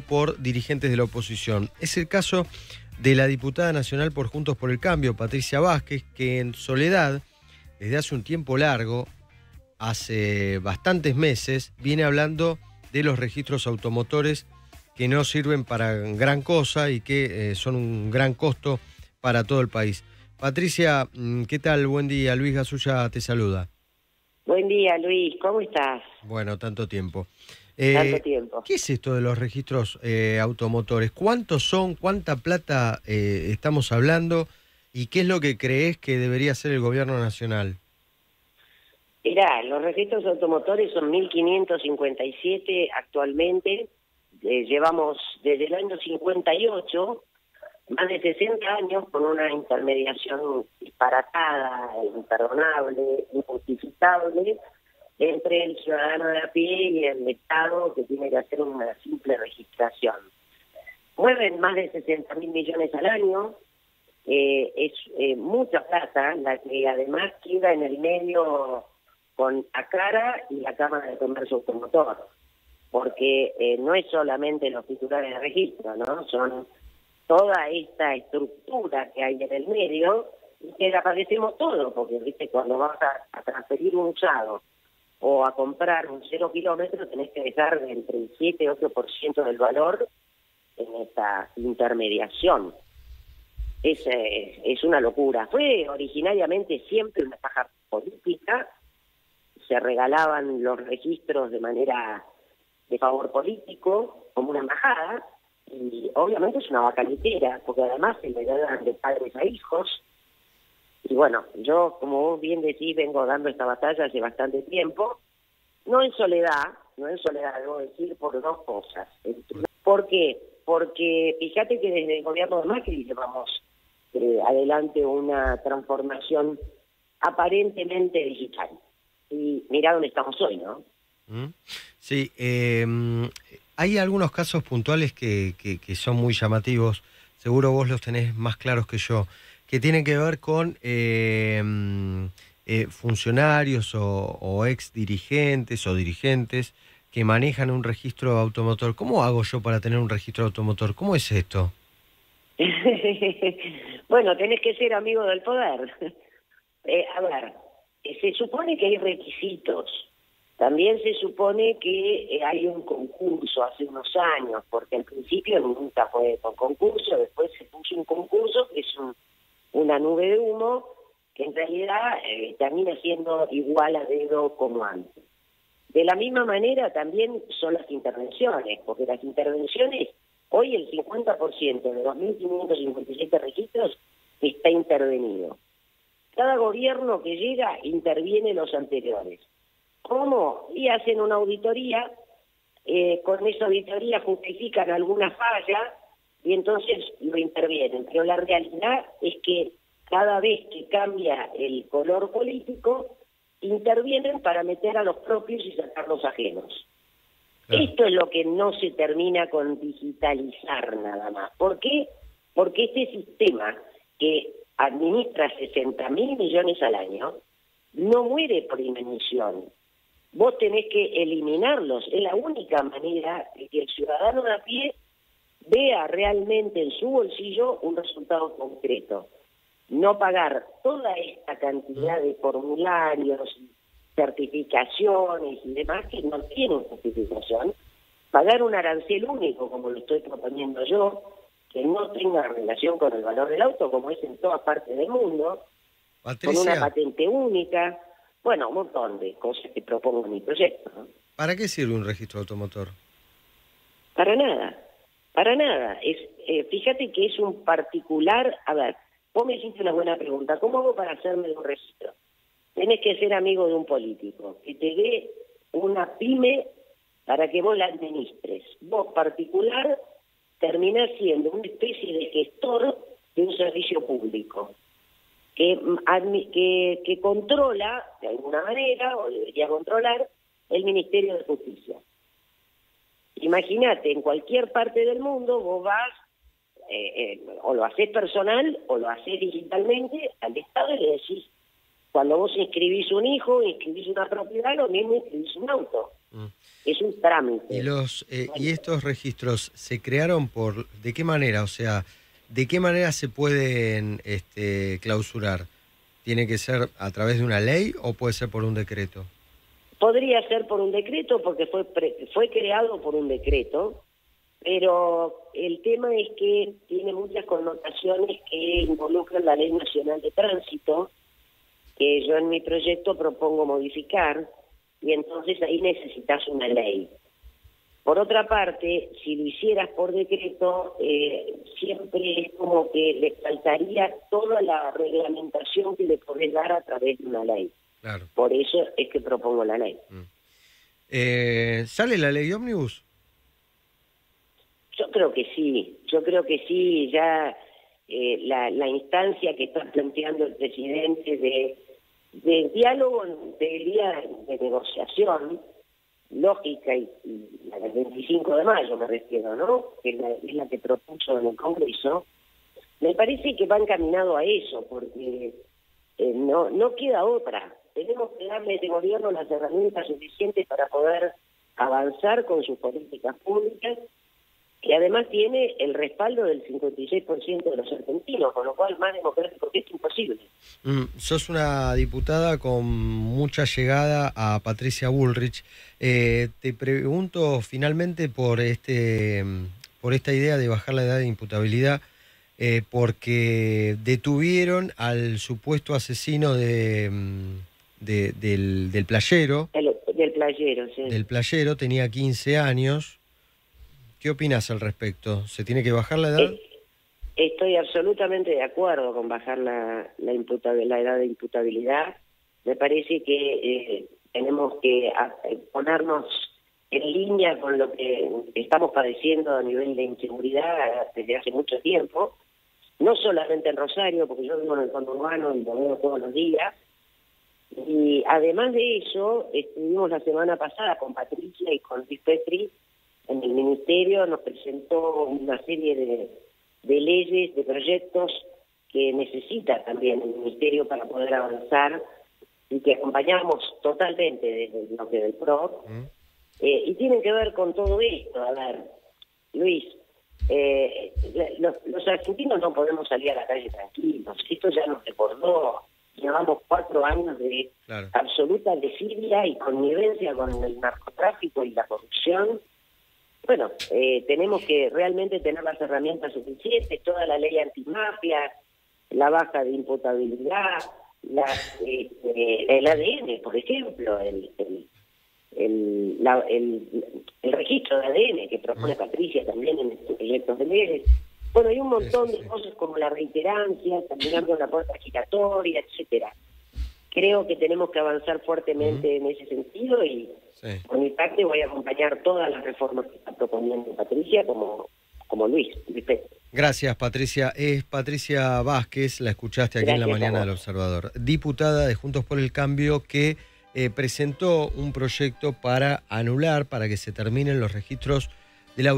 por dirigentes de la oposición. Es el caso de la diputada nacional por Juntos por el Cambio, Patricia Vázquez, que en soledad, desde hace un tiempo largo, hace bastantes meses, viene hablando de los registros automotores que no sirven para gran cosa y que eh, son un gran costo para todo el país. Patricia, mm, ¿qué tal? Buen día. Luis Gasulla te saluda. Buen día, Luis. ¿Cómo estás? Bueno, tanto tiempo. Tanto eh, tiempo. ¿Qué es esto de los registros eh, automotores? ¿Cuántos son? ¿Cuánta plata eh, estamos hablando? ¿Y qué es lo que crees que debería hacer el gobierno nacional? Mirá, los registros automotores son 1.557 actualmente. llevamos desde el año 58 más de 60 años con una intermediación disparatada, imperdonable, injustificable entre el ciudadano de a pie y el Estado que tiene que hacer una simple registración. Mueven más de 60 mil millones al año, eh, es eh, mucha plata, la que además queda en el medio con ACARA y la Cámara de Comercio Automotor, porque eh, no es solamente los titulares de registro, ¿no? Son toda esta estructura que hay en el medio y que la padecemos todo, porque viste cuando vas a, a transferir un usado o a comprar un cero kilómetro tenés que dejar entre el 7 y 8% del valor en esta intermediación. Es, eh, es una locura. Fue originariamente siempre una paja política, se regalaban los registros de manera de favor político, como una embajada, y obviamente es una bacanitera, porque además se le dan de padres a hijos, y bueno, yo, como vos bien decís, vengo dando esta batalla hace bastante tiempo, no en soledad, no en soledad, debo decir, por dos cosas. ¿Por qué? Porque fíjate que desde el gobierno de Macri llevamos eh, adelante una transformación aparentemente digital. Y mira dónde estamos hoy, ¿no? Mm. Sí, eh, hay algunos casos puntuales que, que, son muy llamativos, seguro vos los tenés más claros que yo que tienen que ver con eh, eh, funcionarios o, ex dirigentes o dirigentes que manejan un registro automotor. ¿Cómo hago yo para tener un registro automotor? ¿Cómo es esto? bueno, tenés que ser amigo del poder. Eh, a ver, se supone que hay requisitos. También se supone que hay un concurso hace unos años, porque al principio nunca fue con concurso, después se puso un concurso que es un una nube de humo que en realidad eh, termina siendo igual a dedo como antes. De la misma manera también son las intervenciones, porque las intervenciones, hoy el 50% de 2.557 registros está intervenido. Cada gobierno que llega interviene los anteriores. ¿Cómo? Y hacen una auditoría, eh, con esa auditoría justifican alguna falla y entonces lo intervienen. Pero la realidad es que cada vez que cambia el color político, intervienen para meter a los propios y sacar los ajenos. Esto es lo que no se termina con digitalizar nada más. ¿Por qué? Porque este sistema que administra 60 mil millones al año no muere por inanición. Vos tenés que eliminarlos. Es la única manera de que el ciudadano de a pie vea realmente en su bolsillo un resultado concreto. No pagar toda esta cantidad de formularios, certificaciones y demás que no tienen justificación, pagar un arancel único, como lo estoy proponiendo yo, que no tenga relación con el valor del auto, como es en toda parte del mundo, con una patente única, bueno, un montón de cosas que propongo en mi proyecto. ¿Para qué sirve un registro automotor? Para nada. Para nada. Es, eh, fíjate que es un particular. A ver, vos me hiciste una buena pregunta. ¿Cómo hago para hacerme un registro? Tienes que ser amigo de un político que te dé una pyme para que vos la administres. Vos, particular, terminás siendo una especie de gestor de un servicio público que, que, que controla, de alguna manera, o debería controlar, el Ministerio de Justicia. Imagínate, en cualquier parte del mundo vos vas, eh, eh, o lo haces personal o lo haces digitalmente al Estado y le decís, cuando vos inscribís un hijo, inscribís una propiedad, lo mismo inscribís un auto. Mm. Es un trámite. ¿Y, los, eh, ¿Y estos registros se crearon por, de qué manera? O sea, ¿de qué manera se pueden este, clausurar? ¿Tiene que ser a través de una ley o puede ser por un decreto? Podría ser por un decreto porque fue, fue creado por un decreto, pero el tema es que tiene muchas connotaciones que involucran la Ley Nacional de Tránsito, que yo en mi proyecto propongo modificar, y entonces ahí necesitas una ley. Por otra parte, si lo hicieras por decreto, eh, siempre es como que le faltaría toda la reglamentación que le podés dar a través de una ley. Por eso es que propongo la ley. Mm. Eh, ¿Sale la ley ómnibus? Yo creo que sí, yo creo que sí, ya eh, la, la instancia que está planteando el presidente de, de diálogo, de, de negociación, lógica y, la del 25 de mayo me refiero, ¿no? Que es la, es la que propuso en el Congreso, me parece que va encaminado a eso, porque eh, no, no queda otra tenemos que darle este gobierno las herramientas suficientes para poder avanzar con sus políticas públicas, que además tiene el respaldo del 56% de los argentinos, con lo cual más democrático que es imposible. Mm, sos una diputada con mucha llegada a Patricia Bullrich. Eh, te pregunto finalmente por este por esta idea de bajar la edad de imputabilidad. Eh, porque detuvieron al supuesto asesino de, mm, del, del playero. del playero, sí. Del playero, tenía 15 años. ¿Qué opinas al respecto? ¿Se tiene que bajar la edad? Estoy absolutamente de acuerdo con bajar la, la, la edad de imputabilidad. Me parece que eh, tenemos que eh, ponernos en línea con lo que estamos padeciendo a nivel de inseguridad desde hace mucho tiempo, no solamente en Rosario, porque yo vivo en el fondo urbano y lo veo todos los días, y además de eso, estuvimos la semana pasada con Patricia y con Luis Petri en el Ministerio, nos presentó una serie de, de leyes, de proyectos que necesita también el Ministerio para poder avanzar y que acompañamos totalmente desde el bloque del PRO. Mm. Eh, y tienen que ver con todo esto. A ver, Luis, eh, los, los, argentinos no podemos salir a la calle tranquilos. Esto ya nos recordó llevamos cuatro años de absoluta desidia y connivencia con el narcotráfico y la corrupción. Bueno, eh, tenemos que realmente tener las herramientas suficientes, toda la ley antimafia, la baja de imputabilidad, la, este, el ADN, por ejemplo, el, el, el, el, registro de ADN que propone Patricia también en estos proyectos de leyes. Bueno, hay un montón de cosas como la reiterancia, también con la puerta giratoria, etcétera. Creo que tenemos que avanzar fuertemente en ese sentido y por mi parte voy a acompañar todas las reformas que está proponiendo Patricia como, como Luis. Gracias, Patricia. Es Patricia Vázquez, la escuchaste aquí en la mañana del Observador, diputada de Juntos por el Cambio que eh, presentó un proyecto para anular, para que se terminen los registros de la